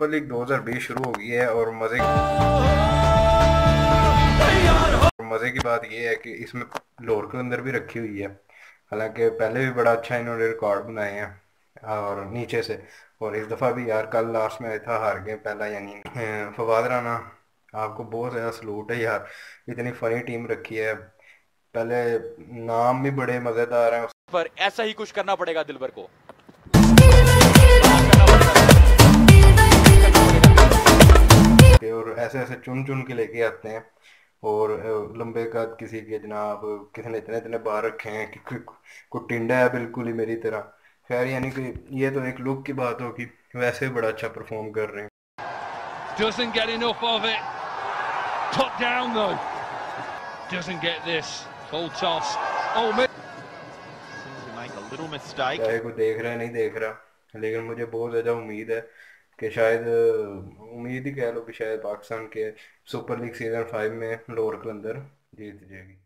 Super league دو ہزار بیس شروع ہو گئی ہے اور مزے مزے کی بات یہ ہے کہ اس میں لور کے اندر بھی رکھی ہوئی ہے۔ حالانکہ پہلے بھی بڑا اچھا انہوں نے ریکارڈ بنائے ہیں اور نیچے سے۔ اور اس دفعہ بھی یار کل لاسٹ میں تھا، ہار گئے پہلا یعنی۔ ہاں، فواد رانا، آپ کو بہت زیادہ سلوٹ ہے یار۔ اتنی فنی ٹیم رکھی ہے۔ پہلے نام بھی بڑے مزیدار ہیں۔ پر ایسا ہی کچھ کرنا پڑے گا دلبر کو۔ ایسے ایسے چن چن کے لے کے آتے ہیں اور لمبے قد کسی کے جناب کسی نے اتنے اتنے بار رکھے ہیں کہ کوئی ٹنڈا ہے بالکل ہی میری طرح خیر یعنی کہ یہ تو ایک لک کی بات ہوگی ویسے بڑا اچھا پرفارم کر رہے ہیں Doesn't get enough of it. Put down though. Doesn't get this. Full toss. Oh, man. Seems to make a little mistake. چاہے کوئی دیکھ رہا ہے نہیں دیکھ رہا لیکن مجھے بہت زیادہ امید ہے کہ شاید، امید ہی کہہ لو کہ شاید پاکستان کے سپر لیگ سیزن فائیو میں لور کلندر جیت جائے گی۔